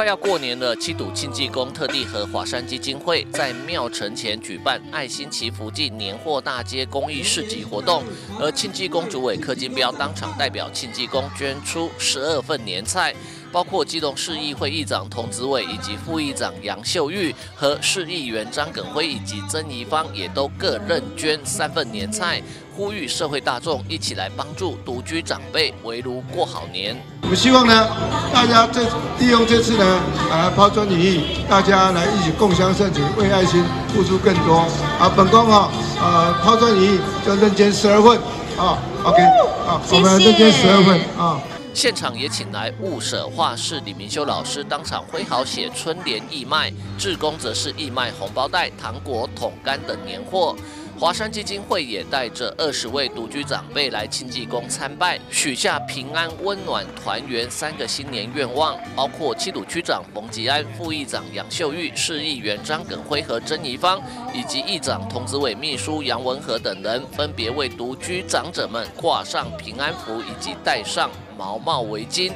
快要过年了，七堵庆济宫特地和华山基金会在庙城前举办爱心祈福暨年货大街公益市集活动，而庆济宫主委柯金彪当场代表庆济宫捐出十二份年菜。包括基隆市议会议长童子伟以及副议长杨秀玉和市议员张耿辉以及曾怡芳也都各任捐三份年菜，呼吁社会大众一起来帮助独居长辈围炉过好年。我们希望呢，大家这利用这次呢，啊抛砖引玉，大家来一起共襄盛举，为爱心付出更多。啊，本宫哈，呃抛砖引玉就认捐十二份，啊，OK，啊，我们认捐十二份，啊。现场也请来雾舍画室李明修老师当场挥毫写春联义卖，志工则是义卖红包袋、糖果、桶柑等年货。华山基金会也带着二十位独居长辈来庆济宫参拜，许下平安、温暖、团圆三个新年愿望，包括七堵区长冯吉安、副议长杨秀玉、市议员张耿辉和曾怡芳，以及议长童子伟、秘书杨文和等人，分别为独居长者们挂上平安符以及戴上毛毛围巾。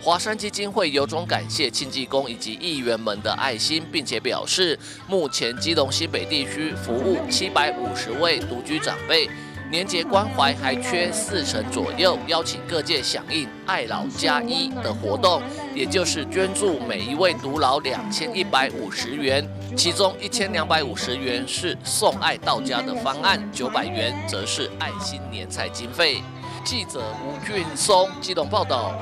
华山基金会由衷感谢庆济公以及议员们的爱心，并且表示，目前基隆西北地区服务七百五十位独居长辈，年节关怀还缺四成左右，邀请各界响应“爱老加一”的活动，也就是捐助每一位独老两千一百五十元，其中一千两百五十元是送爱到家的方案，九百元则是爱心年菜经费。记者吴俊松激动报道。